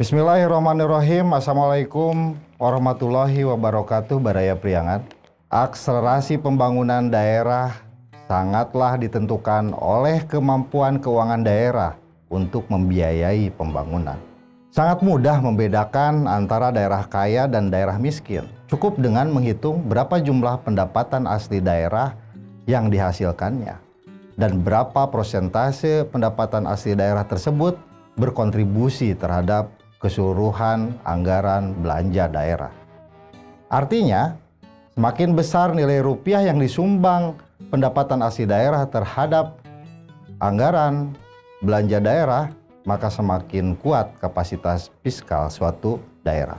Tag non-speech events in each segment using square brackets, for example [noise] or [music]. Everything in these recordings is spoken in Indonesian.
Bismillahirrahmanirrahim. Assalamualaikum warahmatullahi wabarakatuh. Baraya Priangan. Akselerasi pembangunan daerah sangatlah ditentukan oleh kemampuan keuangan daerah untuk membiayai pembangunan. Sangat mudah membedakan antara daerah kaya dan daerah miskin. Cukup dengan menghitung berapa jumlah pendapatan asli daerah yang dihasilkannya dan berapa prosentase pendapatan asli daerah tersebut berkontribusi terhadap keseluruhan anggaran belanja daerah. Artinya, semakin besar nilai rupiah yang disumbang pendapatan asli daerah terhadap anggaran belanja daerah, maka semakin kuat kapasitas fiskal suatu daerah.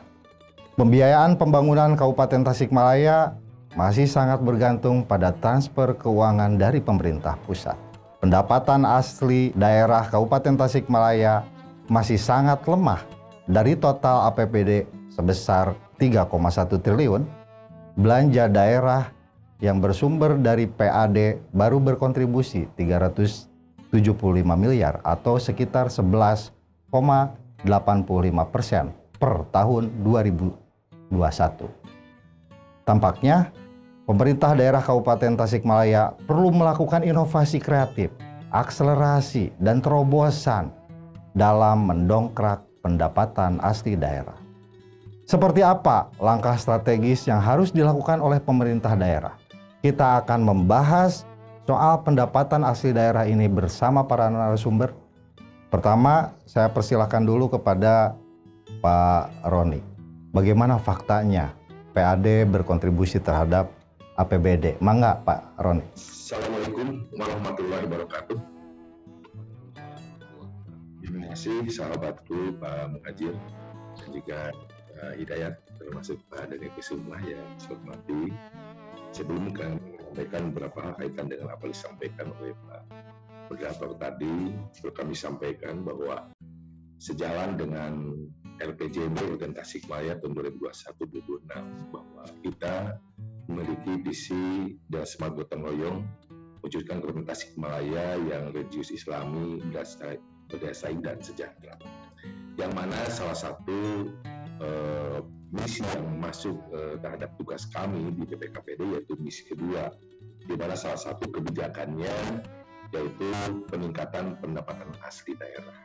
Pembiayaan pembangunan Kabupaten Tasikmalaya masih sangat bergantung pada transfer keuangan dari pemerintah pusat. Pendapatan asli daerah Kabupaten Tasikmalaya masih sangat lemah dari total APBD sebesar 3,1 triliun. Belanja daerah yang bersumber dari PAD baru berkontribusi 300 75 miliar atau sekitar 11,85 persen per tahun 2021. Tampaknya pemerintah daerah Kabupaten Tasikmalaya perlu melakukan inovasi kreatif, akselerasi, dan terobosan dalam mendongkrak pendapatan asli daerah. Seperti apa langkah strategis yang harus dilakukan oleh pemerintah daerah? Kita akan membahas soal pendapatan asli daerah ini bersama para narasumber. Pertama, saya persilahkan dulu kepada Pak Roni. Bagaimana faktanya PAD berkontribusi terhadap APBD? Mangga Pak Roni. Assalamualaikum warahmatullahi wabarakatuh. Kasih sahabatku Pak Muhajir dan juga uh, Hidayat termasuk Pak Dani Kusuma yang saya hormati. Sebelum kami menyampaikan beberapa hal kaitan dengan apa disampaikan oleh Pak Moderator tadi. Perlu kami sampaikan bahwa sejalan dengan LPJB dan Tasikmalaya tahun 2021-2026 bahwa kita memiliki visi dan smart gotong royong wujudkan Kabupaten Tasikmalaya yang religius Islami, berdaya dan sejahtera. Yang mana salah satu eh, misi yang masuk uh, terhadap tugas kami di BPKPD yaitu misi kedua di mana salah satu kebijakannya yaitu peningkatan pendapatan asli daerah.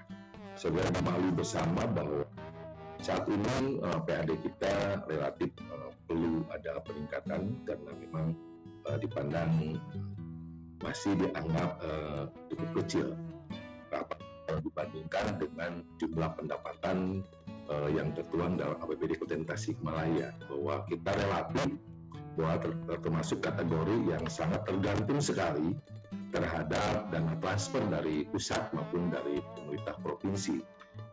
Sebenarnya memaklumi bersama bahwa saat ini eh, PAD kita relatif uh, perlu ada peningkatan karena memang uh, dipandang masih dianggap uh, cukup kecil dibandingkan dengan jumlah pendapatan uh, yang tertuang dalam APBD Kabupaten Tasikmalaya bahwa kita relatif bahwa ter termasuk kategori yang sangat tergantung sekali terhadap dana transfer dari pusat maupun dari pemerintah provinsi.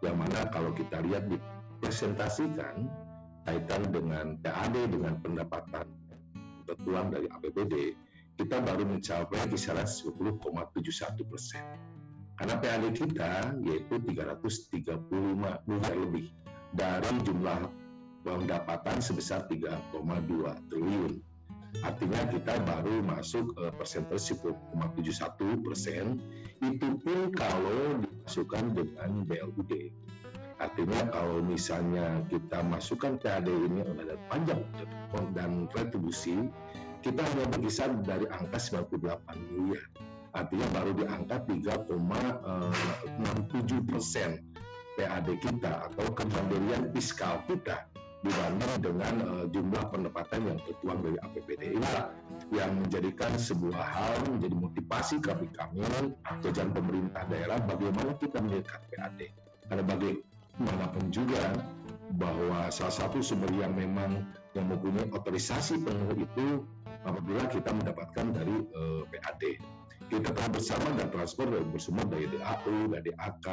Yang mana kalau kita lihat dipresentasikan kaitan dengan PAD dengan pendapatan tertuang dari APBD kita baru mencapai kisaran 10,71 persen karena PAD kita yaitu 335 miliar lebih dari jumlah pendapatan sebesar 3,2 triliun. Artinya kita baru masuk uh, persentase 10,71 persen, itu pun kalau dimasukkan dengan BLUD. Artinya kalau misalnya kita masukkan PAD ini ada panjang dan retribusi, kita hanya berkisar dari angka 98 miliar. Artinya baru di angka 3,67 persen PAD kita atau kemandirian fiskal kita dibanding dengan uh, jumlah pendapatan yang tertuang dari APBD ini yang menjadikan sebuah hal menjadi motivasi kami kami jajaran pemerintah daerah bagaimana kita meningkat PAD karena bagaimanapun juga bahwa salah satu sumber yang memang yang mempunyai otorisasi penuh itu apabila kita mendapatkan dari uh, eh, PAD kita telah bersama dan transfer bersumber dari DAU, dari DAK,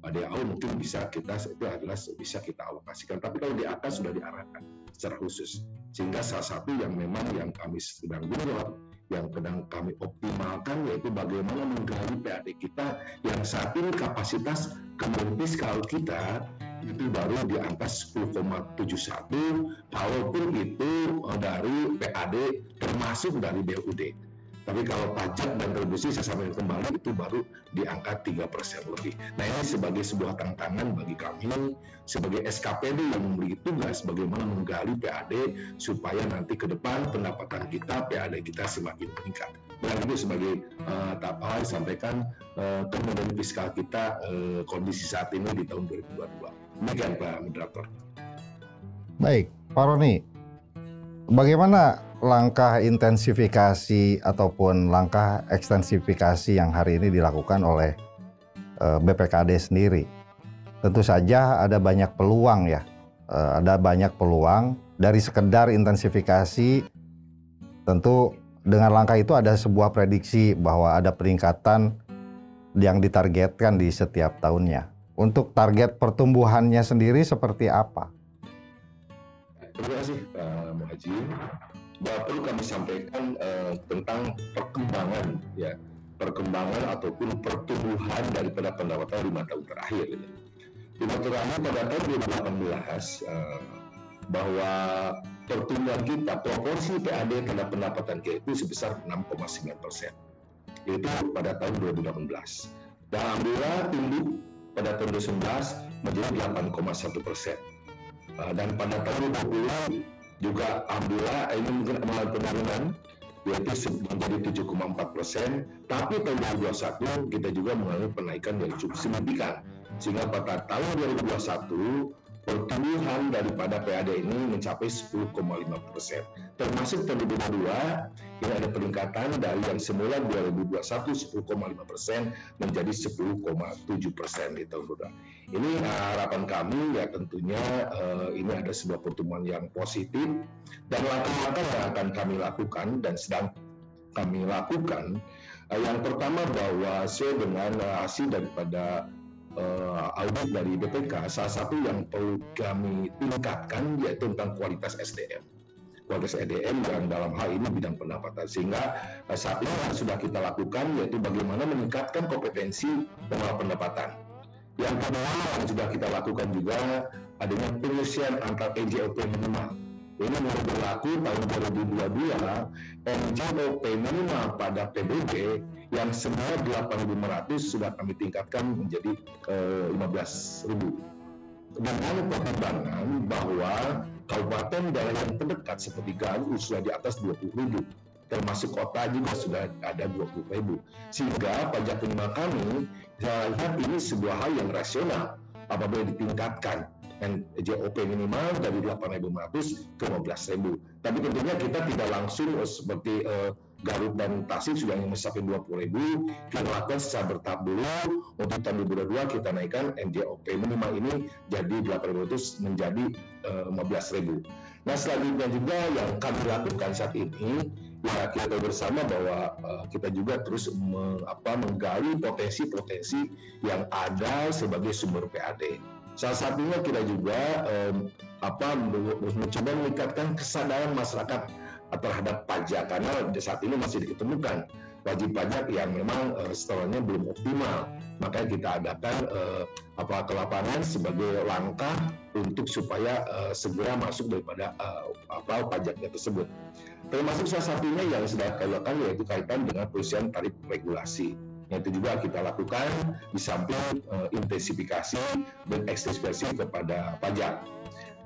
DAO mungkin bisa kita itu adalah bisa kita alokasikan. Tapi kalau DAK sudah diarahkan secara khusus, sehingga salah satu yang memang yang kami sedang jawab, yang sedang kami optimalkan yaitu bagaimana menggali PAD kita yang saat ini kapasitas kemudian fiskal kita itu baru di angka 10,71 walaupun itu eh, dari PAD termasuk dari BUD Tapi kalau pajak dan kontribusi saya sampaikan kembali itu baru di angka 3% lebih. Nah ini sebagai sebuah tantangan bagi kami sebagai SKPD yang memiliki tugas bagaimana menggali PAD supaya nanti ke depan pendapatan kita PAD kita semakin meningkat. Dan itu sebagai uh, tahap awal sampaikan uh, kemudian fiskal kita uh, kondisi saat ini di tahun 2022. Demikian Pak Moderator. Baik, Pak Roni, bagaimana langkah intensifikasi ataupun langkah ekstensifikasi yang hari ini dilakukan oleh eh, BPKD sendiri. Tentu saja ada banyak peluang ya, uh, ada banyak peluang dari sekedar intensifikasi. Tentu dengan langkah itu ada sebuah prediksi bahwa ada peningkatan yang ditargetkan di setiap tahunnya. Untuk target pertumbuhannya sendiri seperti apa? Terima kasih Pak Muhaji bahwa perlu kami sampaikan uh, tentang perkembangan ya. Perkembangan ataupun pertumbuhan daripada pendapatan lima tahun terakhir ini. Lima terakhir pada tahun 2018 uh, bahwa pertumbuhan kita proporsi PAD terhadap pendapatan kita itu sebesar 6,9 persen yaitu pada tahun 2018 dan alhamdulillah tumbuh pada tahun 2019 menjadi 8,1 persen. Uh, dan pada tahun 2020 juga alhamdulillah ini mungkin amalan penurunan yaitu menjadi 7,4 persen. Tapi tahun 2021 kita juga mengalami penaikan yang cukup signifikan. Sehingga pada tahun 2021 pertumbuhan daripada PAD ini mencapai 10,5 persen. Termasuk tahun 2022 ini ada peningkatan dari yang semula 2021 10,5 persen menjadi 10,7 persen di tahun 2022. Ini uh, harapan kami ya tentunya uh, ini ada sebuah pertumbuhan yang positif dan langkah-langkah yang akan kami lakukan dan sedang kami lakukan. Uh, yang pertama bahwa saya dengan uh, hasil daripada uh, audit dari BPK, salah satu yang perlu kami tingkatkan yaitu tentang kualitas SDM. Kualitas SDM yang dalam hal ini bidang pendapatan. Sehingga uh, saat ini yang sudah kita lakukan yaitu bagaimana meningkatkan kompetensi pengelola pendapatan. Yang kedua yang sudah kita lakukan juga adanya penyusian antar NJOP minimal ini mulai berlaku tahun 2022 NJOP minimal pada PBB yang semula 8.500 sudah kami tingkatkan menjadi eh, 15.000 dengan pertimbangan bahwa kabupaten daerah yang terdekat seperti Garut sudah di atas 20.000 termasuk kota juga sudah ada 20 ribu. Sehingga pajak minimal kami, saya ini sebuah hal yang rasional apabila ditingkatkan JOP minimal dari 8.500 ke 15.000. Tapi tentunya kita tidak langsung eh, seperti uh, Garut dan Tasik sudah mencapai 20.000, kita lakukan secara bertahap dulu. Untuk tahun 2022 kita naikkan NJOP minimal ini jadi 8.500 menjadi eh, 15.000. Nah selanjutnya juga yang kami lakukan saat ini ya kita bersama bahwa uh, kita juga terus me, apa, menggali potensi-potensi yang ada sebagai sumber PAD Salah satunya kita juga um, apa mencoba meningkatkan kesadaran masyarakat terhadap pajak karena saat ini masih diketemukan wajib pajak yang memang uh, setorannya belum optimal. Makanya kita adakan uh, apa ke lapangan sebagai langkah untuk supaya uh, segera masuk daripada uh, apa pajaknya tersebut. Termasuk salah satunya yang sudah kita yaitu kaitan dengan perusahaan tarif regulasi yang itu juga kita lakukan di samping uh, intensifikasi dan ekstensifikasi kepada pajak.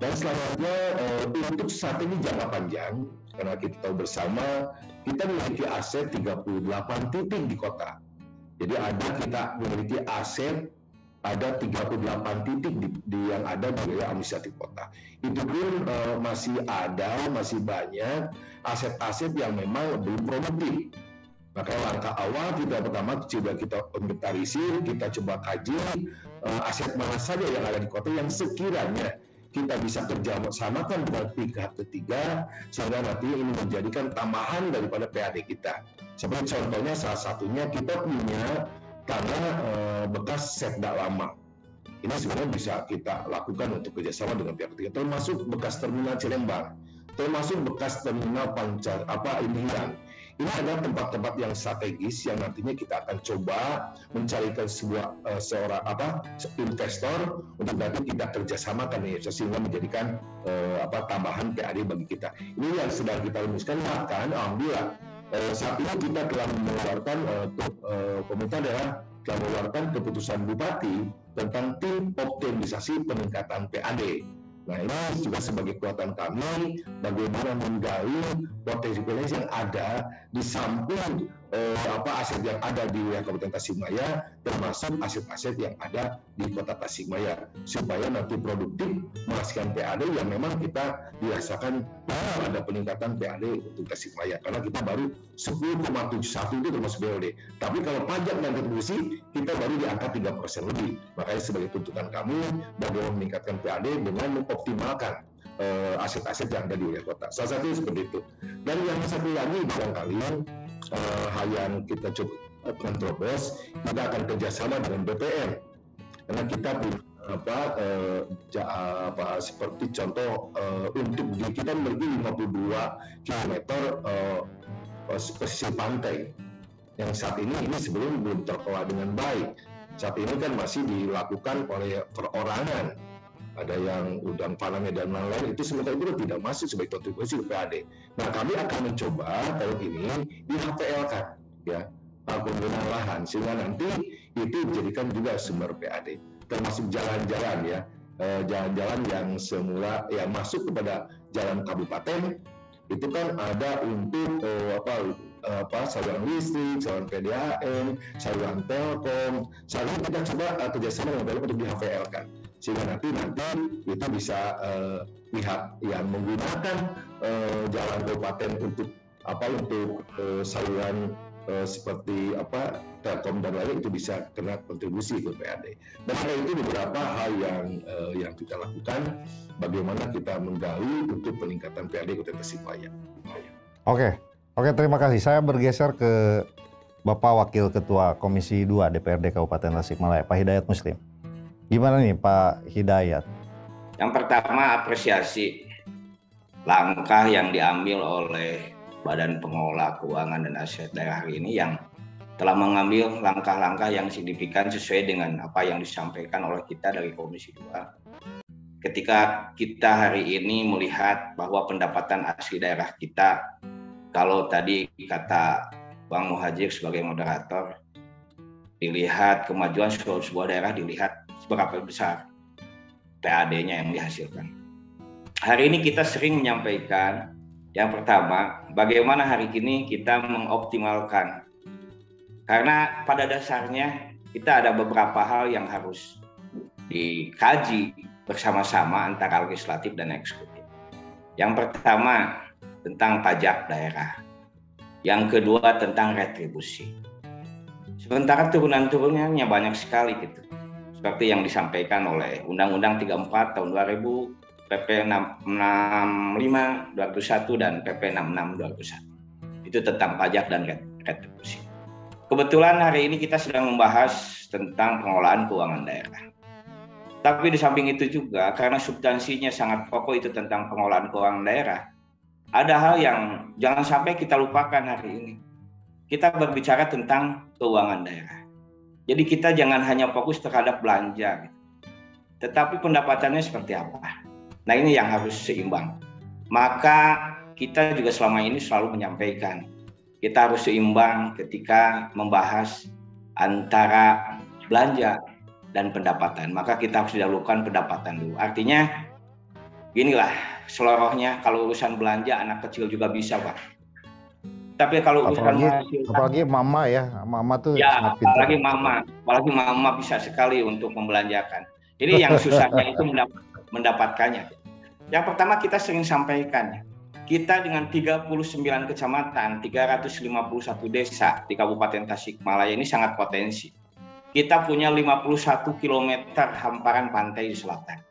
Dan selanjutnya uh, untuk saat ini jangka panjang, karena kita tahu bersama kita memiliki aset 38 titik di kota. Jadi ada kita memiliki aset ada 38 titik di, di yang ada di wilayah administratif kota. Itu pun uh, masih ada, masih banyak aset-aset yang memang belum produktif maka langkah awal kita pertama coba kita inventarisir, kita coba kaji uh, aset mana saja yang ada di kota yang sekiranya kita bisa kerjasamakan dengan pihak ketiga sehingga nanti ini menjadikan tambahan daripada PAD kita. Seperti contohnya salah satunya kita punya tanah uh, bekas setda lama. Ini sebenarnya bisa kita lakukan untuk kerjasama dengan pihak ketiga, termasuk bekas terminal Cilembang, termasuk bekas terminal Pancar apa Indian ini adalah tempat-tempat yang strategis yang nantinya kita akan coba mencarikan sebuah uh, seorang apa investor untuk nanti kita kerjasamakan nih sehingga menjadikan uh, apa tambahan PAD bagi kita. Ini yang sedang kita rumuskan bahkan alhamdulillah eh, saat ini kita telah mengeluarkan eh, eh, pemerintah daerah telah mengeluarkan keputusan bupati tentang tim optimalisasi peningkatan PAD. Nah ini juga sebagai kekuatan kami bagaimana menggali potensi-potensi yang ada di samping eh, apa aset yang ada di wilayah Kabupaten Tasikmalaya termasuk aset-aset yang ada di Kota Tasikmalaya supaya nanti produktif menghasilkan PAD yang memang kita dirasakan ah, ada peningkatan PAD untuk Tasikmalaya karena kita baru 10,71 itu termasuk BOD. Tapi kalau pajak dan kontribusi kita baru di angka 3 persen lebih. Makanya sebagai tuntutan kami bagaimana meningkatkan PAD dengan optimalkan uh, aset-aset yang ada di wilayah kota. Salah satu seperti itu. Dan yang satu lagi barangkali uh, hal yang kita coba terobos, kita akan kerjasama dengan BPN karena kita apa, uh, ja, apa seperti contoh uh, untuk di kita memiliki 52 km uh, pesisir pantai. Yang saat ini ini sebelum belum terkelola dengan baik. Saat ini kan masih dilakukan oleh perorangan ada yang udang faname dan lain-lain itu sementara itu tidak masuk sebagai kontribusi ke PAD. Nah kami akan mencoba kalau ini di HPL kan ya penggunaan lahan. Sehingga nanti itu dijadikan juga sumber PAD termasuk jalan-jalan ya. Eh, jalan-jalan yang semula yang masuk kepada jalan kabupaten itu kan ada untuk uh, apa apa saluran listrik, saluran PDAM, saluran Telkom, saluran kita coba kerjasama dengan untuk di HVL kan sehingga nanti nanti itu bisa uh, pihak yang menggunakan uh, jalan kabupaten untuk apa untuk uh, saluran uh, seperti apa Telkom dan lain itu bisa kena kontribusi ke PAD. Dan itu beberapa hal yang uh, yang kita lakukan bagaimana kita menggali untuk peningkatan PAD Kota Tasikmalaya. Oke. Oke, terima kasih. Saya bergeser ke Bapak Wakil Ketua Komisi 2 DPRD Kabupaten Tasikmalaya, Pak Hidayat Muslim. Gimana nih Pak Hidayat? Yang pertama apresiasi langkah yang diambil oleh Badan Pengelola Keuangan dan Aset Daerah hari ini yang telah mengambil langkah-langkah yang signifikan sesuai dengan apa yang disampaikan oleh kita dari Komisi 2. Ketika kita hari ini melihat bahwa pendapatan asli daerah kita, kalau tadi kata Bang Muhajir sebagai moderator, dilihat kemajuan sebuah daerah dilihat seberapa besar PAD-nya yang dihasilkan. Hari ini kita sering menyampaikan yang pertama, bagaimana hari ini kita mengoptimalkan. Karena pada dasarnya kita ada beberapa hal yang harus dikaji bersama-sama antara legislatif dan eksekutif. Yang pertama tentang pajak daerah. Yang kedua tentang retribusi. Sementara turunan-turunannya banyak sekali gitu seperti yang disampaikan oleh Undang-Undang 34 tahun 2000, PP 665 2001 dan PP 66 2001. Itu tentang pajak dan retribusi. Kebetulan hari ini kita sedang membahas tentang pengelolaan keuangan daerah. Tapi di samping itu juga karena substansinya sangat pokok itu tentang pengelolaan keuangan daerah, ada hal yang jangan sampai kita lupakan hari ini. Kita berbicara tentang keuangan daerah jadi kita jangan hanya fokus terhadap belanja, gitu. tetapi pendapatannya seperti apa. Nah ini yang harus seimbang. Maka kita juga selama ini selalu menyampaikan kita harus seimbang ketika membahas antara belanja dan pendapatan. Maka kita harus didahulukan pendapatan dulu. Artinya inilah selorohnya kalau urusan belanja anak kecil juga bisa pak tapi kalau apalagi, apalagi mama ya, mama tuh ya, sangat pintar. apalagi mama, apalagi mama bisa sekali untuk membelanjakan. Ini yang [laughs] susahnya itu mendapat, mendapatkannya. Yang pertama kita sering sampaikan, kita dengan 39 kecamatan, 351 desa di Kabupaten Tasikmalaya ini sangat potensi. Kita punya 51 km hamparan pantai di selatan.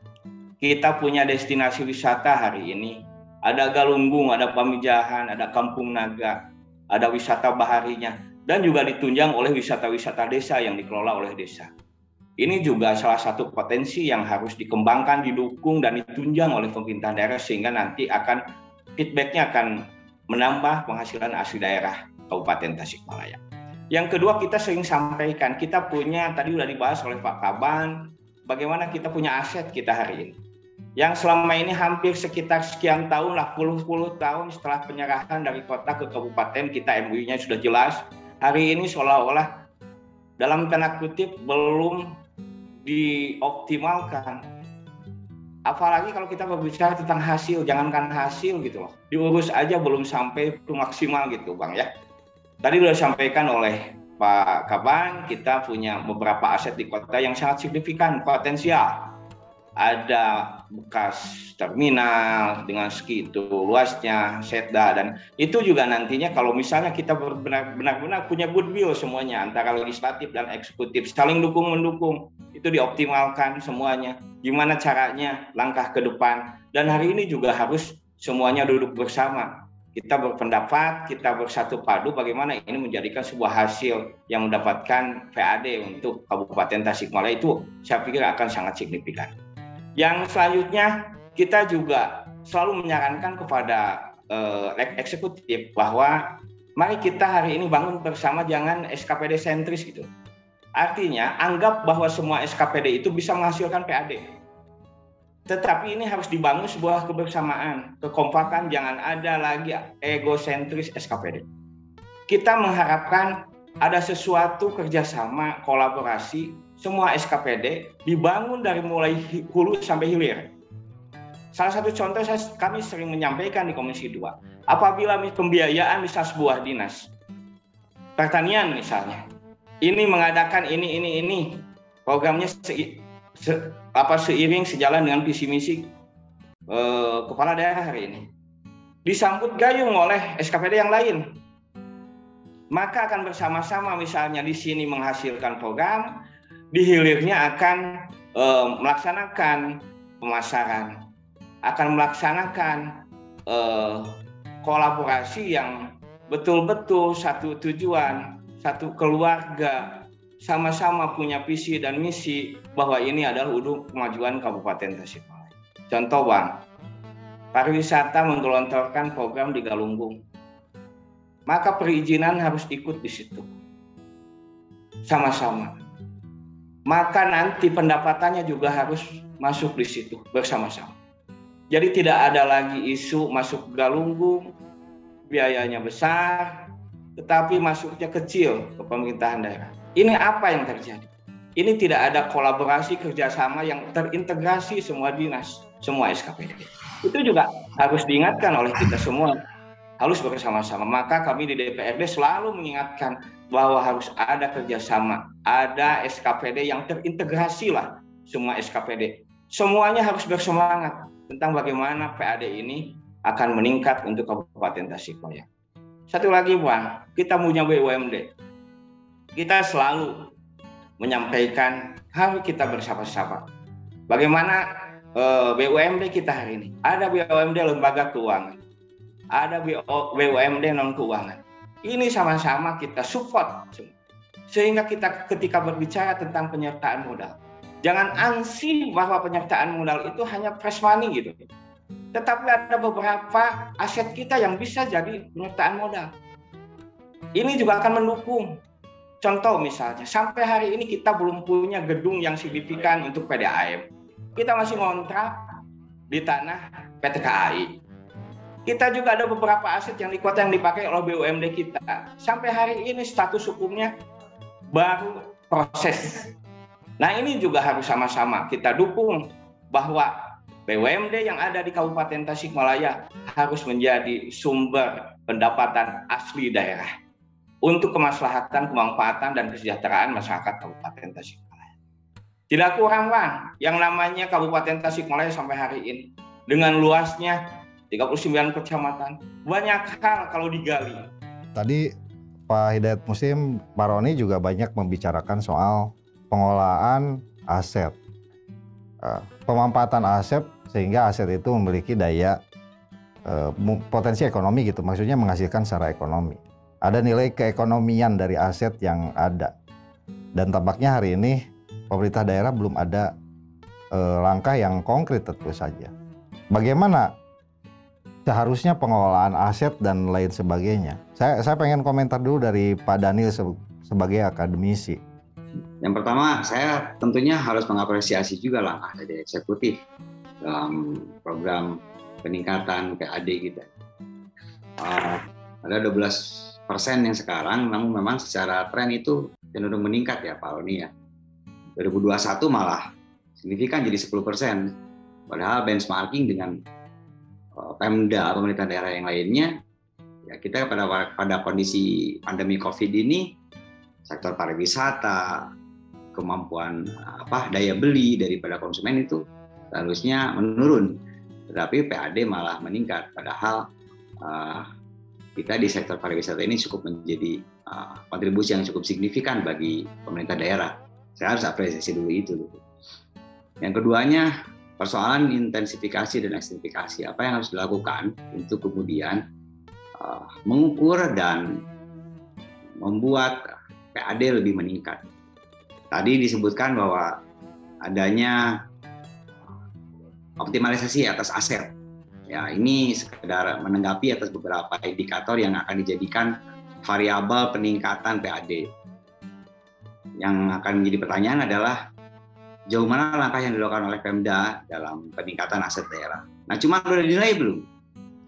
Kita punya destinasi wisata hari ini. Ada Galunggung, ada Pamijahan, ada Kampung Naga, ada wisata baharinya, dan juga ditunjang oleh wisata-wisata desa yang dikelola oleh desa. Ini juga salah satu potensi yang harus dikembangkan, didukung, dan ditunjang oleh pemerintah daerah sehingga nanti akan feedbacknya akan menambah penghasilan asli daerah Kabupaten Tasikmalaya. Yang kedua kita sering sampaikan, kita punya, tadi sudah dibahas oleh Pak Kaban, bagaimana kita punya aset kita hari ini. Yang selama ini hampir sekitar sekian tahun lah puluh-puluh tahun setelah penyerahan dari kota ke kabupaten kita MUI-nya sudah jelas. Hari ini seolah-olah dalam tanda kutip belum dioptimalkan. Apalagi kalau kita berbicara tentang hasil jangankan hasil gitu loh. Diurus aja belum sampai itu maksimal gitu bang ya. Tadi sudah disampaikan oleh Pak Kaban kita punya beberapa aset di kota yang sangat signifikan potensial. Ada bekas terminal dengan segitu luasnya setda dan itu juga nantinya kalau misalnya kita benar-benar punya goodwill semuanya antara legislatif dan eksekutif saling dukung mendukung itu dioptimalkan semuanya. Gimana caranya langkah ke depan. Dan hari ini juga harus semuanya duduk bersama. Kita berpendapat, kita bersatu padu bagaimana ini menjadikan sebuah hasil yang mendapatkan PAD untuk Kabupaten Tasikmalaya. Itu saya pikir akan sangat signifikan. Yang selanjutnya kita juga selalu menyarankan kepada uh, eksekutif bahwa mari kita hari ini bangun bersama jangan SKPD sentris gitu. Artinya anggap bahwa semua SKPD itu bisa menghasilkan PAD. Tetapi ini harus dibangun sebuah kebersamaan, kekompakan, jangan ada lagi egosentris SKPD. Kita mengharapkan ada sesuatu kerjasama, kolaborasi semua SKPD dibangun dari mulai hulu sampai hilir. Salah satu contoh saya, kami sering menyampaikan di Komisi 2, apabila pembiayaan bisa sebuah dinas, pertanian misalnya, ini mengadakan ini, ini, ini, programnya se, se, apa seiring sejalan dengan visi misi eh, kepala daerah hari ini. Disambut gayung oleh SKPD yang lain. Maka akan bersama-sama misalnya di sini menghasilkan program, di hilirnya akan e, melaksanakan pemasaran, akan melaksanakan e, kolaborasi yang betul-betul satu tujuan, satu keluarga, sama-sama punya visi dan misi bahwa ini adalah untuk kemajuan Kabupaten Tasikmalaya. Contoh Bang, pariwisata menggelontorkan program di Galunggung. Maka perizinan harus ikut di situ. Sama-sama maka nanti pendapatannya juga harus masuk di situ bersama-sama. Jadi tidak ada lagi isu masuk galunggung, biayanya besar, tetapi masuknya kecil ke pemerintahan daerah. Ini apa yang terjadi? Ini tidak ada kolaborasi kerjasama yang terintegrasi semua dinas, semua SKPD. Itu juga harus diingatkan oleh kita semua harus bersama-sama. Maka kami di DPRD selalu mengingatkan bahwa harus ada kerjasama, ada SKPD yang terintegrasi lah semua SKPD. Semuanya harus bersemangat tentang bagaimana PAD ini akan meningkat untuk Kabupaten Tasikmalaya. Satu lagi Bang, kita punya BUMD. Kita selalu menyampaikan harus kita bersama-sama. Bagaimana eh, BUMD kita hari ini? Ada BUMD lembaga keuangan, ada BUMD non keuangan. Ini sama-sama kita support sehingga kita ketika berbicara tentang penyertaan modal jangan ansih bahwa penyertaan modal itu hanya fresh money gitu. Tetapi ada beberapa aset kita yang bisa jadi penyertaan modal. Ini juga akan mendukung. Contoh misalnya sampai hari ini kita belum punya gedung yang signifikan untuk PDAM kita masih ngontrak di tanah PT KAI kita juga ada beberapa aset yang di kota yang dipakai oleh BUMD kita. Sampai hari ini status hukumnya baru proses. Nah ini juga harus sama-sama kita dukung bahwa BUMD yang ada di Kabupaten Tasikmalaya harus menjadi sumber pendapatan asli daerah untuk kemaslahatan, kemanfaatan, dan kesejahteraan masyarakat Kabupaten Tasikmalaya. Tidak kurang, Bang, yang namanya Kabupaten Tasikmalaya sampai hari ini. Dengan luasnya 39 kecamatan. Banyak hal kalau digali. Tadi Pak Hidayat Muslim, Pak Roni juga banyak membicarakan soal pengolahan aset. Eh, pemanfaatan aset sehingga aset itu memiliki daya eh, potensi ekonomi gitu. Maksudnya menghasilkan secara ekonomi. Ada nilai keekonomian dari aset yang ada. Dan tampaknya hari ini pemerintah daerah belum ada eh, langkah yang konkret tentu saja. Bagaimana seharusnya pengelolaan aset dan lain sebagainya. Saya saya pengen komentar dulu dari Pak Daniel sebagai akademisi. Yang pertama, saya tentunya harus mengapresiasi juga langkah dari eksekutif dalam program peningkatan PAD kita. Uh, ada 12 persen yang sekarang, namun memang secara tren itu cenderung meningkat ya Pak Oni ya. 2021 malah signifikan jadi 10 persen. Padahal benchmarking dengan Pemda, pemerintah daerah yang lainnya, ya kita pada pada kondisi pandemi COVID ini, sektor pariwisata, kemampuan apa daya beli daripada konsumen itu harusnya menurun, tetapi PAD malah meningkat. Padahal uh, kita di sektor pariwisata ini cukup menjadi uh, kontribusi yang cukup signifikan bagi pemerintah daerah. Saya harus apresiasi dulu itu. Yang keduanya persoalan intensifikasi dan ekstensifikasi. Apa yang harus dilakukan untuk kemudian uh, mengukur dan membuat PAD lebih meningkat. Tadi disebutkan bahwa adanya optimalisasi atas aset. Ya, ini sekedar menanggapi atas beberapa indikator yang akan dijadikan variabel peningkatan PAD. Yang akan menjadi pertanyaan adalah jauh mana langkah yang dilakukan oleh Pemda dalam peningkatan aset daerah. Nah, cuma sudah dinilai belum?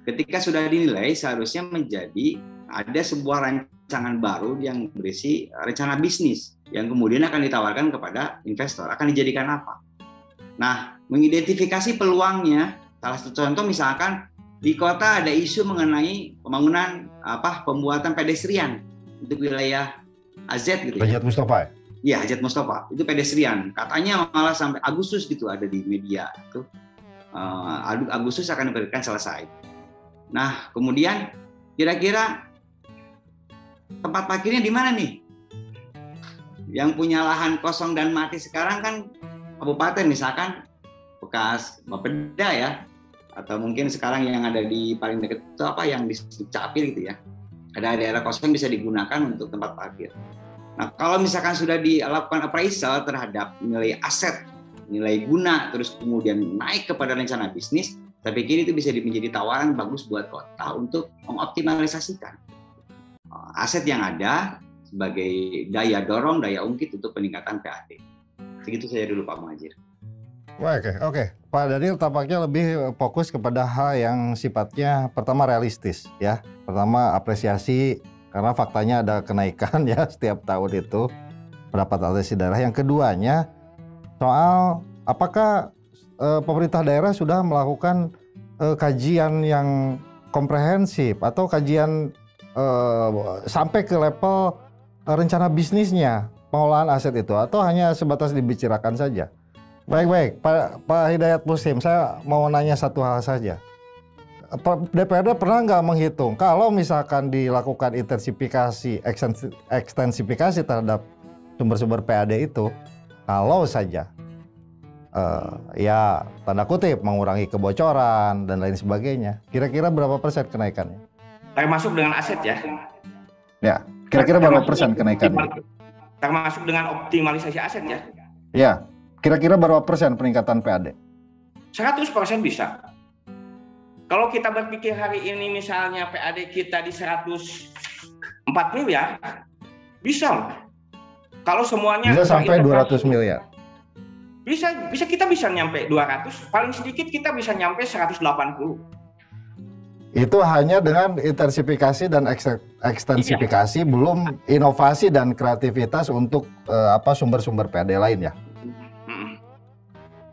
Ketika sudah dinilai, seharusnya menjadi ada sebuah rancangan baru yang berisi rencana bisnis yang kemudian akan ditawarkan kepada investor. Akan dijadikan apa? Nah, mengidentifikasi peluangnya, salah satu contoh misalkan di kota ada isu mengenai pembangunan apa pembuatan pedestrian untuk wilayah AZ gitu ya. Mustafa ya? Iya, Hajat Mustafa. Itu pedestrian. Katanya malah sampai Agustus gitu ada di media itu. Uh, Agustus akan diberikan selesai. Nah, kemudian kira-kira tempat parkirnya di mana nih? Yang punya lahan kosong dan mati sekarang kan kabupaten misalkan bekas Bapeda ya atau mungkin sekarang yang ada di paling dekat itu apa yang di Capil gitu ya ada daerah kosong bisa digunakan untuk tempat parkir. Nah kalau misalkan sudah dilakukan appraisal terhadap nilai aset, nilai guna, terus kemudian naik kepada rencana bisnis, saya pikir itu bisa menjadi tawaran bagus buat kota untuk mengoptimalisasikan uh, aset yang ada sebagai daya dorong, daya ungkit untuk peningkatan PAD. Segitu saya dulu Pak Muhajir. Oke, oke. Okay. Pak Daniel tampaknya lebih fokus kepada hal yang sifatnya pertama realistis ya. Pertama apresiasi karena faktanya ada kenaikan [laughs] ya setiap tahun itu pendapat alokasi daerah. Yang keduanya soal apakah e, pemerintah daerah sudah melakukan e, kajian yang komprehensif atau kajian e, sampai ke level rencana bisnisnya pengelolaan aset itu atau hanya sebatas dibicarakan saja? Baik baik, Pak, Pak Hidayat Muslim, saya mau nanya satu hal saja. DPRD pernah nggak menghitung kalau misalkan dilakukan intensifikasi, ekstensifikasi terhadap sumber-sumber PAD itu, kalau saja uh, ya tanda kutip mengurangi kebocoran dan lain sebagainya, kira-kira berapa persen kenaikannya? Termasuk dengan aset ya? Ya, kira-kira berapa persen kenaikannya? Termasuk dengan optimalisasi aset ya? Ya, Kira-kira berapa persen peningkatan PAD? 100 persen bisa. Kalau kita berpikir hari ini misalnya PAD kita di 104 miliar, bisa. Kalau semuanya bisa sampai 200 miliar. Bisa, bisa kita bisa nyampe 200. Paling sedikit kita bisa nyampe 180. Itu hanya dengan intensifikasi dan ekstensifikasi, iya. belum inovasi dan kreativitas untuk uh, apa sumber-sumber PAD lain ya.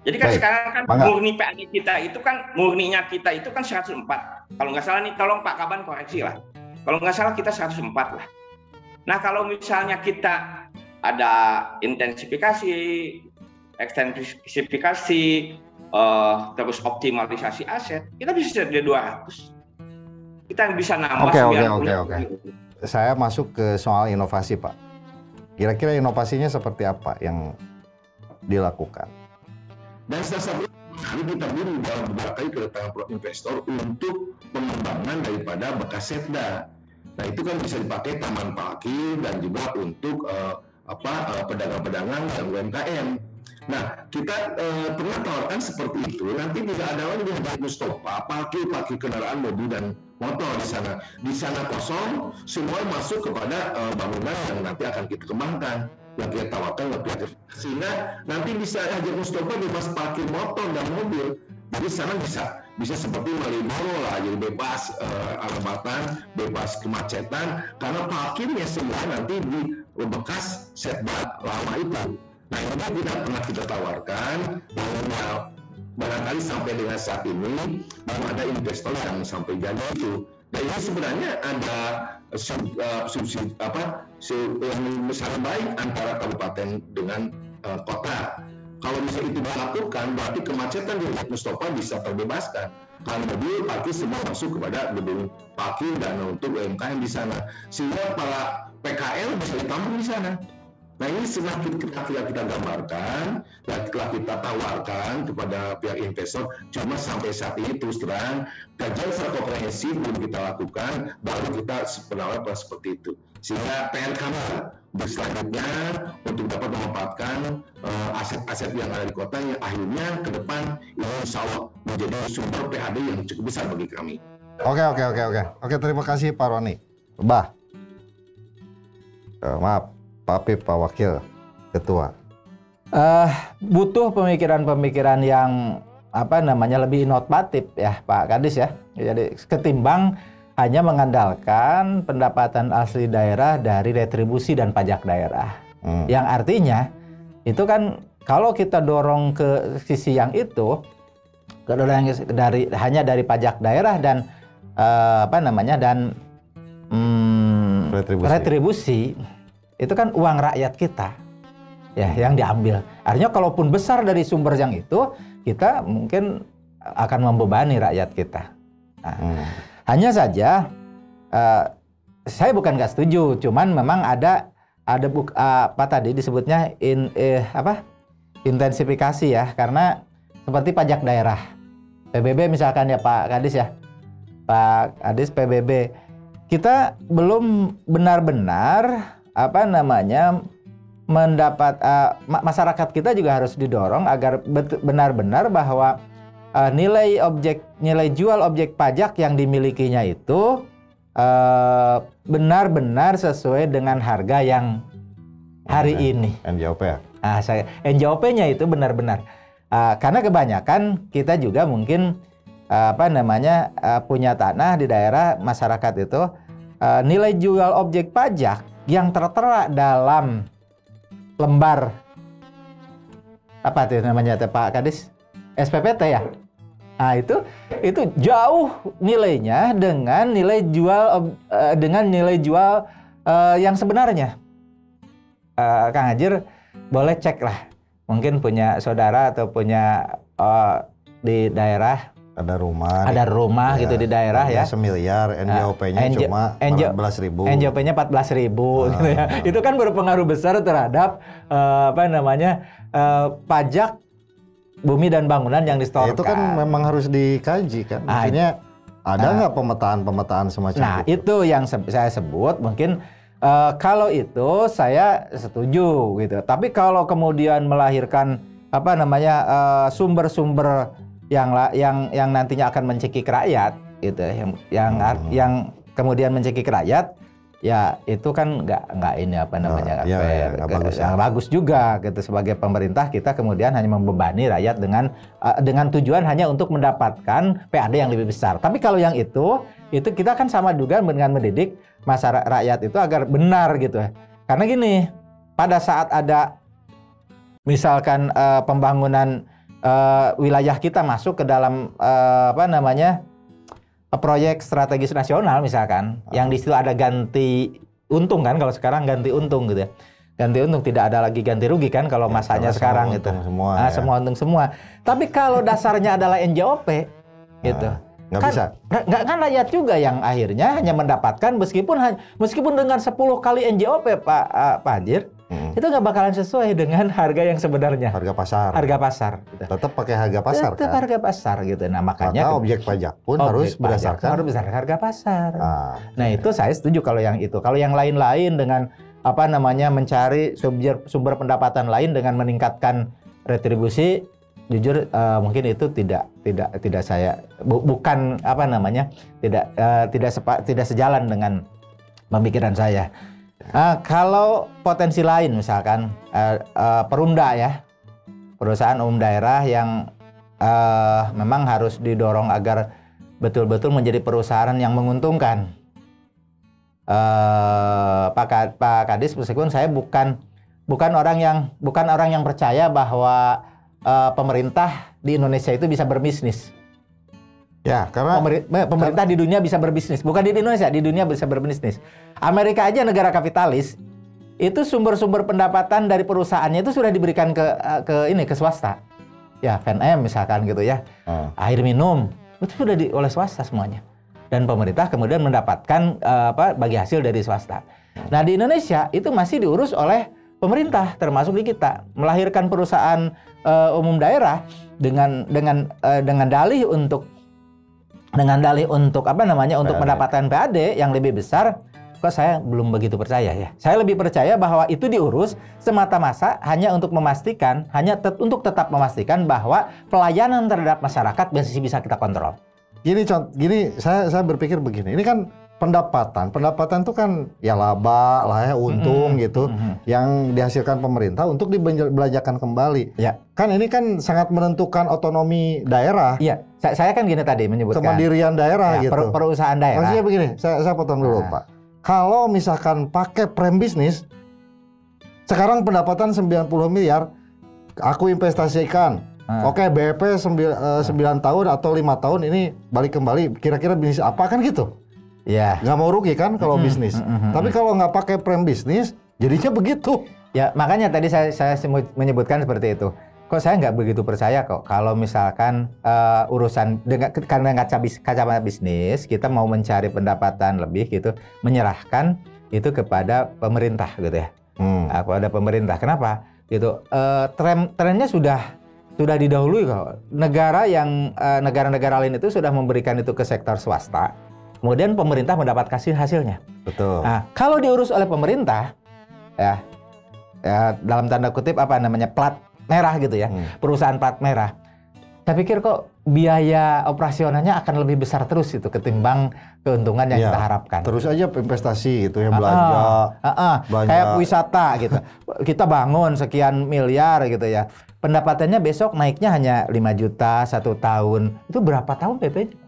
Jadi kan Baik. sekarang kan Mangga. murni PAD kita itu kan murninya kita itu kan 104. Kalau nggak salah nih tolong Pak Kaban koreksi lah. Kalau nggak salah kita 104 lah. Nah kalau misalnya kita ada intensifikasi, ekstensifikasi, uh, terus optimalisasi aset, kita bisa jadi 200. Kita bisa nambah Oke, oke, oke, oke. Saya masuk ke soal inovasi, Pak. Kira-kira inovasinya seperti apa yang dilakukan? Dan salah satu kali kita buru dalam beberapa kali kedatangan investor untuk pengembangan daripada bekas setda. Nah itu kan bisa dipakai taman parkir dan juga untuk uh, apa uh, pedagang-pedagang dan UMKM. Nah kita uh, pernah tawarkan seperti itu. Nanti bisa ada lagi di Mustafa parkir parkir kendaraan mobil dan motor di sana. Di sana kosong, semua masuk kepada uh, bangunan yang nanti akan kita kembangkan tawarkan lebih aktif sehingga nanti bisa Hajar Mustafa bebas parkir motor dan mobil Jadi sana bisa bisa seperti Malioboro lah, jadi bebas uh, alabatan, bebas kemacetan, karena parkirnya semua nanti di bekas setback lama itu. Nah ini tidak pernah kita tawarkan, bahwa barangkali sampai dengan saat ini belum ada investor yang sampai jadi itu. Dan ini sebenarnya ada subsidi apa sub, yang besar baik antara kabupaten dengan uh, kota kalau misalnya itu dilakukan, berarti kemacetan di Mustafa bisa terbebaskan. Karena mobil parkir semua masuk kepada gedung parkir dan untuk UMKM di sana. Sehingga para PKL bisa ditampung di sana. Nah ini setelah kita, kita, kita gambarkan dan telah kita tawarkan kepada pihak investor, cuma sampai saat ini terus terang kajian secara komprehensif belum kita lakukan, baru kita penawaran seperti itu. Sehingga PR kami selanjutnya untuk dapat memanfaatkan uh, aset-aset yang ada di kota yang akhirnya ke depan ini insya Allah menjadi sumber PAD yang cukup besar bagi kami. Oke oke oke oke oke terima kasih Pak Roni. Bah, uh, maaf Pak Pip, Pak Wakil Ketua. Uh, butuh pemikiran-pemikiran yang apa namanya lebih inovatif ya Pak Kadis ya. Jadi ketimbang hanya mengandalkan pendapatan asli daerah dari retribusi dan pajak daerah. Hmm. Yang artinya itu kan kalau kita dorong ke sisi yang itu ke dari hanya dari pajak daerah dan uh, apa namanya dan um, retribusi. retribusi itu kan uang rakyat kita ya yang diambil. Artinya kalaupun besar dari sumber yang itu kita mungkin akan membebani rakyat kita. Nah, hmm. Hanya saja uh, saya bukan nggak setuju, cuman memang ada ada buk, uh, apa tadi disebutnya in eh, apa intensifikasi ya karena seperti pajak daerah PBB misalkan ya Pak Kadis ya Pak Kadis PBB kita belum benar-benar apa namanya mendapat uh, masyarakat kita juga harus didorong agar benar-benar bahwa uh, nilai objek nilai jual objek pajak yang dimilikinya itu benar eh, benar-benar sesuai dengan harga yang hari ini. NJOP ya? Nah, saya NJOP-nya itu benar-benar uh, karena kebanyakan kita juga mungkin uh, apa namanya uh, punya tanah di daerah masyarakat itu uh, nilai jual objek pajak yang tertera dalam lembar apa itu namanya Pak Kadis SPPT ya Nah, itu itu jauh nilainya dengan nilai jual uh, dengan nilai jual uh, yang sebenarnya. Uh, Kang Hajir boleh cek lah. Mungkin punya saudara atau punya di daerah ada rumah ada rumah ya, gitu di daerah ya semiliar NJOP-nya uh, cuma empat belas ribu NJOP-nya empat belas ribu uh, gitu ya [laughs] itu kan berpengaruh besar terhadap uh, apa namanya uh, pajak bumi dan bangunan yang distorkan. Ya, itu kan memang harus dikaji kan. Nah, Maksudnya ada nah. nggak pemetaan-pemetaan semacam nah, itu? Nah itu yang se saya sebut mungkin uh, kalau itu saya setuju gitu. Tapi kalau kemudian melahirkan apa namanya sumber-sumber uh, yang yang yang nantinya akan mencekik rakyat gitu yang yang hmm. yang kemudian mencekik rakyat ya itu kan nggak nggak ini apa namanya oh, ya, fair, ya, bagus, ya. bagus juga gitu sebagai pemerintah kita kemudian hanya membebani rakyat dengan uh, dengan tujuan hanya untuk mendapatkan PAD yang lebih besar. Tapi kalau yang itu itu kita kan sama juga dengan mendidik masyarakat rakyat itu agar benar gitu. Karena gini, pada saat ada misalkan uh, pembangunan uh, wilayah kita masuk ke dalam uh, apa namanya proyek strategis nasional misalkan oh. yang di situ ada ganti untung kan kalau sekarang ganti untung gitu ya ganti untung tidak ada lagi ganti rugi kan kalau ya, masanya sekarang gitu semua nah, ya. semua untung semua tapi kalau dasarnya adalah NJOP gitu nah, nggak kan, bisa nggak kan rakyat juga yang akhirnya hanya mendapatkan meskipun meskipun dengan 10 kali NJOP Pak uh, Pak hmm. itu nggak bakalan sesuai dengan harga yang sebenarnya. Harga pasar. Harga pasar. Gitu. Tetap pakai harga pasar Tetap kan? harga pasar gitu. Nah makanya Maka objek pajak pun objek harus berdasarkan harus berdasarkan harga pasar. Ah, nah itu saya setuju kalau yang itu. Kalau yang lain-lain dengan apa namanya mencari sumber sumber pendapatan lain dengan meningkatkan retribusi jujur uh, mungkin itu tidak tidak tidak saya bu, bukan apa namanya tidak uh, tidak sepa, tidak sejalan dengan pemikiran saya. Uh, kalau potensi lain misalkan uh, uh, perumda ya perusahaan umum daerah yang eh, memang harus didorong agar betul-betul menjadi perusahaan yang menguntungkan. Eh, Pak Pak Kadis meskipun saya bukan bukan orang yang bukan orang yang percaya bahwa eh, pemerintah di Indonesia itu bisa berbisnis. Ya, karena Pemeri- eh, pemerintah di dunia bisa berbisnis, bukan di Indonesia, di dunia bisa berbisnis. Amerika aja negara kapitalis, itu sumber-sumber pendapatan dari perusahaannya itu sudah diberikan ke eh, ke ini ke swasta. Ya, VNM misalkan gitu ya. Hmm. Air minum itu sudah di, oleh swasta semuanya. Dan pemerintah kemudian mendapatkan eh, apa bagi hasil dari swasta. Nah, di Indonesia itu masih diurus oleh pemerintah termasuk di kita melahirkan perusahaan eh, umum daerah dengan dengan eh, dengan dalih untuk dengan dalih untuk apa namanya untuk PAD. mendapatkan PAD yang lebih besar kok saya belum begitu percaya ya. Saya lebih percaya bahwa itu diurus semata-mata hanya untuk memastikan, hanya tet- untuk tetap memastikan bahwa pelayanan terhadap masyarakat masih bisa kita kontrol. gini contoh gini saya saya berpikir begini. Ini kan pendapatan. Pendapatan itu kan ya laba lah ya, untung Mhm. gitu Mhm. yang dihasilkan pemerintah untuk dibelanjakan kembali. Ya. Kan ini kan sangat menentukan otonomi daerah, Iya, saya, saya kan gini tadi menyebutkan kemandirian daerah ya, gitu. per- perusahaan daerah. Maksudnya begini, saya, saya potong dulu Nah. Pak. Kalau misalkan pakai prem bisnis, sekarang pendapatan 90 miliar, aku investasikan. Ah. Oke, BEP 9, tahun atau lima tahun ini balik kembali. Kira-kira bisnis apa kan gitu? Ya. Nggak mau rugi kan kalau Mm-mm, bisnis. mm-mm, Tapi kalau nggak pakai prem bisnis, jadinya begitu. Ya, makanya tadi saya, saya menyebutkan seperti itu. Kok saya nggak begitu percaya kok kalau misalkan eh, urusan dengan karena kaca bis- kacamata bisnis kita mau mencari pendapatan lebih gitu, menyerahkan itu kepada pemerintah gitu ya, Hmm. Ah, kepada pemerintah. Kenapa? Gitu. Eh, tren trennya sudah sudah didahului kok. Negara yang eh, negara-negara lain itu sudah memberikan itu ke sektor swasta. Kemudian pemerintah mendapat kasih hasilnya. Betul. Nah, kalau diurus oleh pemerintah, ya, ya dalam tanda kutip apa namanya plat merah gitu ya, Hmm. perusahaan plat merah. Saya pikir kok biaya operasionalnya akan lebih besar terus itu ketimbang keuntungan yang Iya, kita harapkan. Terus aja investasi gitu ya Ah, belanja. ah, ah, belanja. kayak wisata gitu. Kita bangun sekian miliar gitu ya. Pendapatannya besok naiknya hanya 5 juta satu tahun. Itu berapa tahun PP?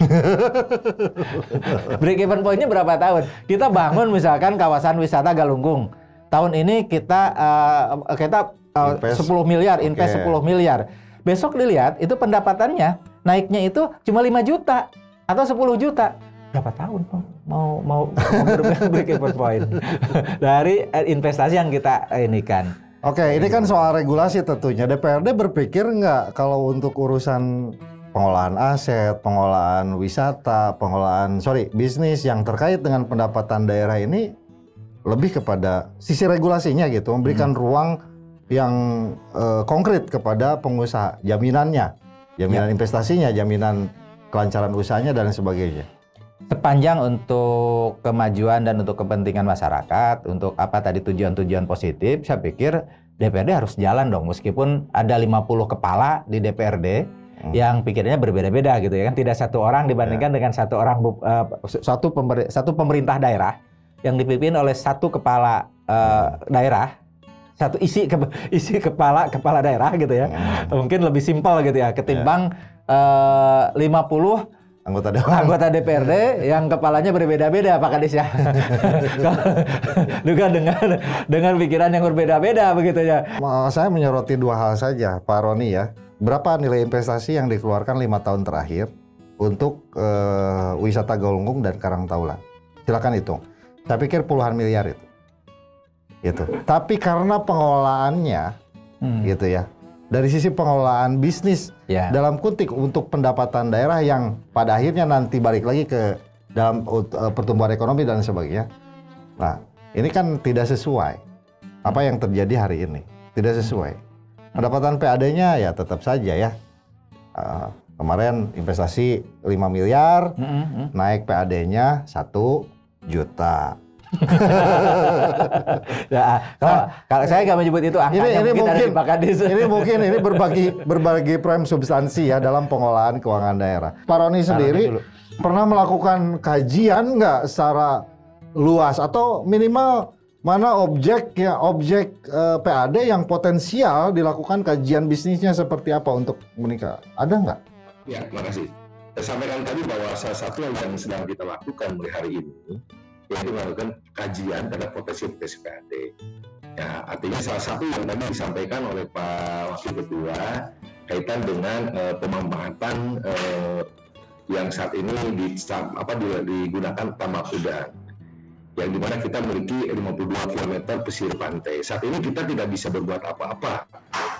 [laughs] Break even point-nya berapa tahun? Kita bangun misalkan kawasan wisata Galunggung. Tahun ini kita eh, kita eh, Invest. 10 miliar, invest Oke. 10 miliar. Besok dilihat itu pendapatannya naiknya itu cuma 5 juta atau 10 juta. Berapa tahun mau mau mau [laughs] break even point dari eh, investasi yang kita ini kan. Oke, ini kan soal regulasi tentunya. DPRD berpikir nggak kalau untuk urusan pengolahan aset, pengolahan wisata, pengolahan sorry bisnis yang terkait dengan pendapatan daerah ini lebih kepada sisi regulasinya gitu, memberikan ruang yang eh, konkret kepada pengusaha, jaminannya, jaminan investasinya, jaminan kelancaran usahanya dan sebagainya. sepanjang untuk kemajuan dan untuk kepentingan masyarakat, untuk apa tadi tujuan-tujuan positif, saya pikir DPRD harus jalan dong meskipun ada 50 kepala di DPRD Hmm. yang pikirannya berbeda-beda gitu ya kan tidak satu orang dibandingkan dengan satu orang eh, satu pemer- satu pemerintah daerah yang dipimpin oleh satu kepala eh, daerah satu isi ke- [laughs] isi kepala kepala daerah gitu ya Hmm. mungkin lebih simpel gitu ya ketimbang eh, 50 Anggota dewan. anggota DPRD yang kepalanya berbeda-beda Pak Kadis ya. [laughs] Juga dengan dengan pikiran yang berbeda-beda begitu ya. Saya menyoroti dua hal saja, Pak Roni ya. Berapa nilai investasi yang dikeluarkan lima tahun terakhir untuk eh, wisata Galunggung dan Karangtaulan? Silakan hitung. Saya pikir puluhan miliar itu. Gitu. Tapi karena pengelolaannya, Hmm, gitu ya. Dari sisi pengelolaan bisnis Ya. dalam kutik untuk pendapatan daerah yang pada akhirnya nanti balik lagi ke dalam uh, pertumbuhan ekonomi dan sebagainya. Nah, ini kan tidak sesuai apa yang terjadi hari ini. Tidak sesuai. Pendapatan PAD-nya ya tetap saja ya. Uh, kemarin investasi 5 miliar, Hmm, hmm, naik PAD-nya 1 juta. [laughs] Ya, kalau, kalau saya nggak menyebut itu angkanya Ini- ini mungkin, mungkin- di Pak Kadis. Ini mungkin ini berbagi berbagi prime substansi ya dalam pengelolaan keuangan daerah. Pak Roni sendiri pernah melakukan kajian nggak secara luas atau minimal mana objek ya objek eh, PAD yang potensial dilakukan kajian bisnisnya seperti apa untuk menikah? Ada nggak? Ya, terima kasih. Saya sampaikan tadi bahwa salah satu yang sedang kita lakukan mulai hari ini yaitu melakukan kajian terhadap potensi-potensi PAD. Ya, artinya salah satu yang tadi disampaikan oleh Pak Wakil Ketua kaitan dengan eh, pemanfaatan eh, yang saat ini di, apa, digunakan tambak udang yang di mana kita memiliki 52 km pesisir pantai. Saat ini kita tidak bisa berbuat apa-apa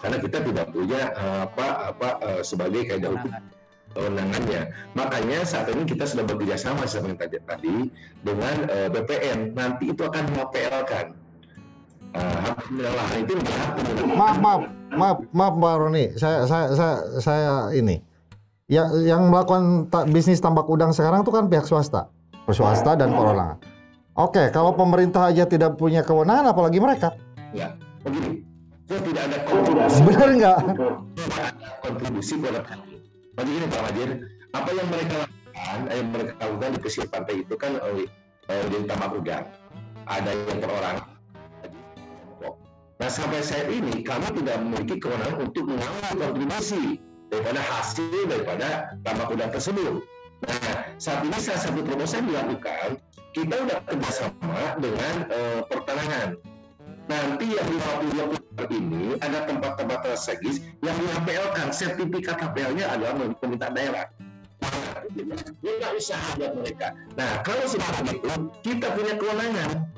karena kita tidak punya uh, apa apa uh, sebagai kaidah hukum kewenangannya. Makanya saat ini kita sudah bekerja sama seperti tadi, tadi dengan uh, BPN. Nanti itu akan mapl kan. Uh, itu maaf maaf maaf maaf Pak Roni saya saya saya, saya ini yang yang melakukan ta bisnis tambak udang sekarang itu kan pihak swasta swasta dan perorangan Oke, kalau pemerintah aja tidak punya kewenangan, apalagi mereka? Ya, begini. Itu tidak ada kontribusi. Benar nggak? Tidak ada kontribusi kepada Bagi ini Pak Wajir, apa yang mereka lakukan, yang mereka lakukan di pesisir pantai itu kan oleh di tamak. Ada yang orang. Nah sampai saat ini kami tidak memiliki kewenangan untuk mengambil kontribusi daripada hasil daripada tambak udang tersebut. Nah saat ini salah satu terobosan dilakukan kita udah kerjasama dengan uh, pertanahan. Nanti yang di 52 ini ada tempat-tempat strategis yang di HPL-kan, sertifikat HPL-nya adalah pemerintah daerah. Kita usaha buat mereka. Nah, kalau sudah begitu, kita punya kewenangan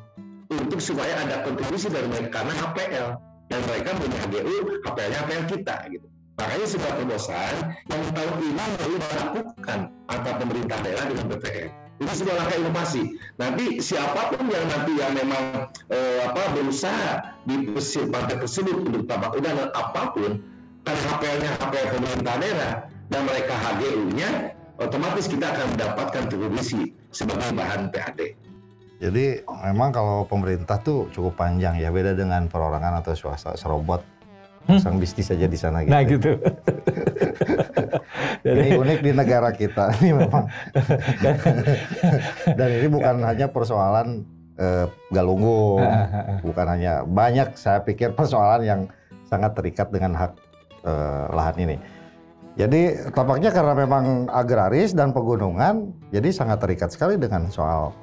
untuk supaya ada kontribusi dari mereka karena HPL dan mereka punya HGU, HPL-nya HPL kita gitu. Makanya sebuah terobosan yang tahun ini baru dilakukan antara pemerintah daerah dengan BPN itu sudah langkah inovasi. Nanti siapa pun yang nanti yang memang eh, apa berusaha di pesisir pantai tersebut untuk udang dan apa pun, kan HPL-nya HPL pemerintah daerah dan mereka HGU-nya, otomatis kita akan mendapatkan kontribusi sebagai bahan PAD. Jadi memang kalau pemerintah tuh cukup panjang ya, beda dengan perorangan atau swasta serobot? Sang bisnis saja di sana gitu. Nah gitu. [laughs] ini unik di negara kita ini memang. [laughs] Dan ini bukan hanya persoalan eh, galunggung, bukan hanya banyak saya pikir persoalan yang sangat terikat dengan hak eh, lahan ini. Jadi tampaknya karena memang agraris dan pegunungan, jadi sangat terikat sekali dengan soal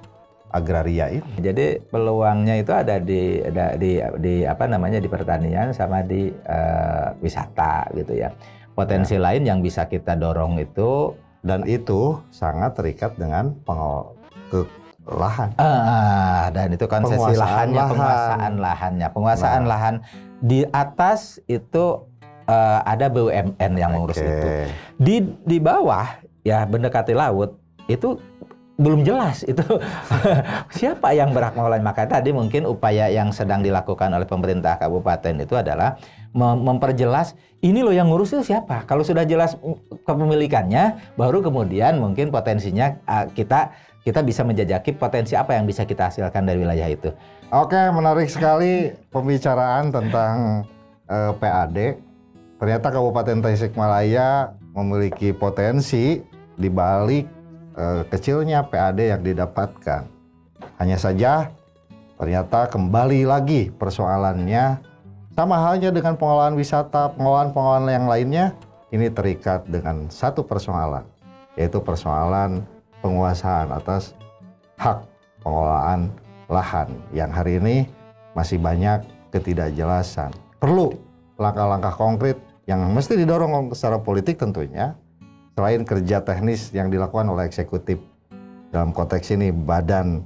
agraria ini. Jadi peluangnya itu ada di ada di di apa namanya di pertanian sama di uh, wisata gitu ya. Potensi ya. lain yang bisa kita dorong itu dan itu sangat terikat dengan pengol ke lahan. Ah, dan itu konsesi lahannya, lahan. penguasaan lahannya, penguasaan nah. lahan di atas itu uh, ada BUMN yang mengurus okay. itu. Di di bawah ya mendekati laut itu belum jelas itu. [laughs] Siapa yang berhak mengelola maka tadi mungkin upaya yang sedang dilakukan oleh pemerintah kabupaten itu adalah mem memperjelas ini loh yang ngurus itu siapa? Kalau sudah jelas kepemilikannya baru kemudian mungkin potensinya kita kita bisa menjajaki potensi apa yang bisa kita hasilkan dari wilayah itu. Oke menarik sekali pembicaraan tentang uh, eh, PAD ternyata Kabupaten Tasikmalaya memiliki potensi di balik eh, kecilnya PAD yang didapatkan. Hanya saja ternyata kembali lagi persoalannya sama halnya dengan pengolahan wisata, pengolahan-pengolahan yang lainnya ini terikat dengan satu persoalan yaitu persoalan penguasaan atas hak pengolahan lahan yang hari ini masih banyak ketidakjelasan. Perlu langkah-langkah konkret yang mesti didorong secara politik tentunya selain kerja teknis yang dilakukan oleh eksekutif dalam konteks ini badan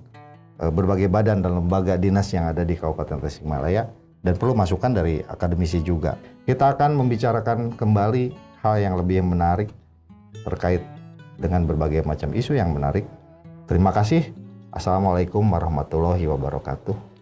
eh, berbagai badan dan lembaga dinas yang ada di Kabupaten Tasikmalaya dan perlu masukan dari akademisi juga. Kita akan membicarakan kembali hal yang lebih menarik terkait dengan berbagai macam isu yang menarik. Terima kasih. Assalamualaikum warahmatullahi wabarakatuh.